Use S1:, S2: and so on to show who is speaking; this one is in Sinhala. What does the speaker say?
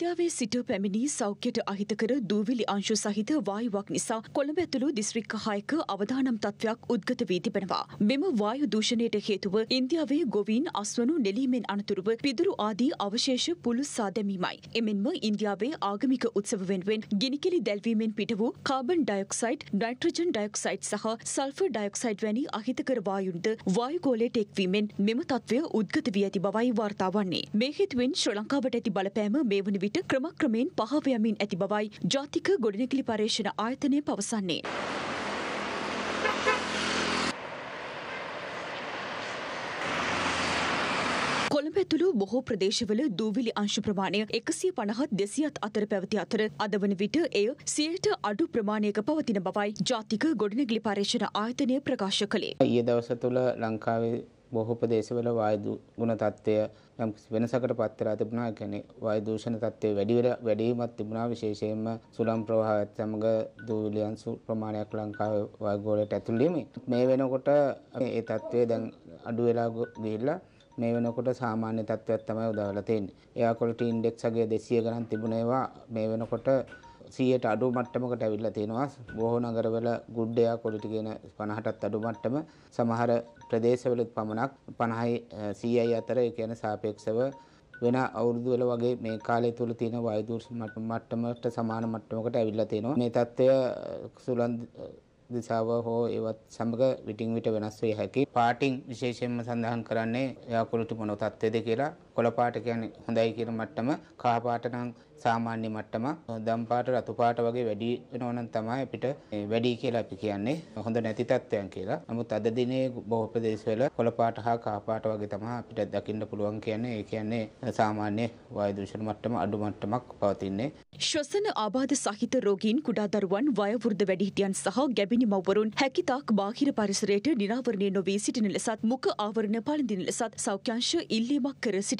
S1: ඉන්දියාවේ සිට පැමිණි සෞඛ්‍යයට අහිතකර දූවිලි අංශු සහිත වායුවක් නිසා කොළඹ ඇතුළු දිස්ත්‍රික්ක හයක අවදානම් තත්ත්වයක් උද්ගත වී තිබෙනවා. මෙම වායු දූෂණයට හේතුව ඉන්දියාවේ ගොවීන් අස්වනු නෙලීමෙන් අනතුරුව පිදුරු ආදී අවශේෂ පුළුස්සා දැමීමයි. එමෙන්ම ඉන්දියාවේ ආගමික උත්සව වෙනුවෙන් ගිනිකිලි දැල්වීමෙන් පිට වූ කාබන් ඩයොක්සයිඩ්, නයිට්‍රජන් ඩයොක්සයිඩ් සහ සල්ෆර් ඩයොක්සයිඩ් වැනි අහිතකර වායුන්ද වායුගෝලයට එක්වීමෙන් මෙම තත්ත්වය උද්ගත වී ඇති බවයි වාර්තා වන්නේ. මේ හේතුවෙන් ශ්‍රී ලංකාවට ඇති බලපෑම මේ වන විට ක්‍රමක්‍රමයෙන් පහව යමින් ඇති බවයි ජාතික ගොඩනැගිලි පර්යේෂණ ආයතනය පවසන්නේ. කොළඹ ඇතුළු බොහෝ ප්‍රදේශවල දූවිලි අංශු ප්‍රමාණය එකසිය පණහත් දෙසියත් අතර පැවති අතර අද වන විට එය සියයට අඩු ප්‍රමාණයක පවතින බවයි ජාතික ගොඩනැගිලි පර්යේෂණ ආයතනය ප්‍රකාශ කළේ.
S2: ඊයේ දවස තුළ ලංකාවේ බොහෝ ප්‍රදේශවල වායු ගුණ තත්ත්වය යම් වෙනසකට පත් වෙලා තිබුණා. ඒ කියන්නේ වායු දූෂණ තත්ත්වය වැඩි වැඩිවීමක් තිබුණා. විශේෂයෙන්ම සුළං ප්‍රවාහයත් සමග දූවිලි අංශු ප්‍රමාණයක් ලංකාවේ වායු ගෝලයට ඇතුල් වීම. මේ වෙනකොට ඒ තත්ත්වය දැන් අඩු වෙලා ගිහිල්ලා මේ වෙනකොට සාමාන්‍ය තත්ත්වයක් තමයි උදාවලා තියෙන්නේ. එයා ක්වොලිටි ඉන්ඩෙක්ස් අගේ 200 ගණන් තිබුණ ඒවා මේ වෙනකොට 100ට අඩු මට්ටමකට ඇවිල්ලා තියෙනවා. බොහෝ නගරවල ගුඩ් එයා ක්වොලිටි කියන 50ටත් අඩු මට්ටම සමහර ප්‍රදේශවල පමණක් 50යි 100යි අතර ඒ කියන්නේ සාපේක්ෂව වෙන අවුරුදු වල වගේ මේ කාලය තුල තියෙන වායු දූෂණ මට්ටමට සමාන මට්ටමකට ඇවිල්ලා තියෙනවා. මේ தත්ත්වය සුලන් දිසාව හෝ ඒවත් සමග විටින් විට වෙනස් වේ හැකි. පාටිං විශේෂයෙන්ම සඳහන් කරන්නේ යාකුලට මොන තත්ත්වයද කියලා. කොළ පාට කියන්නේ හොඳයි කියන මට්ටම, කහ පාට නම් සාමාන්‍ය මට්ටම, දම් පාට රතු පාට වගේ වැඩි වෙනවා නම් තමයි අපිට වැඩි කියලා අපි කියන්නේ. හොඳ නැති තත්ත්වයන් කියලා. නමුත් අද දිනේ බොහෝ ප්‍රදේශවල කොළ පාට හා කහ පාට වගේ තමයි අපිට දකින්න පුළුවන් කියන්නේ. ඒ කියන්නේ සාමාන්‍ය වායු දූෂණ මට්ටම අඩු මට්ටමක් පවතින්නේ.
S1: ශ්වසන ආබාධ සහිත රෝගීන් කුඩා දරුවන් වයවෘද්ධ වැඩිහිටියන් සහ ගැබිනි මව්වරුන් හැකිතාක් බාහිර පරිසරයට නිරාවරණය නොවී සිටින ලෙසත් මුඛ ආවරණ පළඳින ලෙසත් සෞඛ්‍යංශ ඉල්ලීමක් කර සිටිනවා.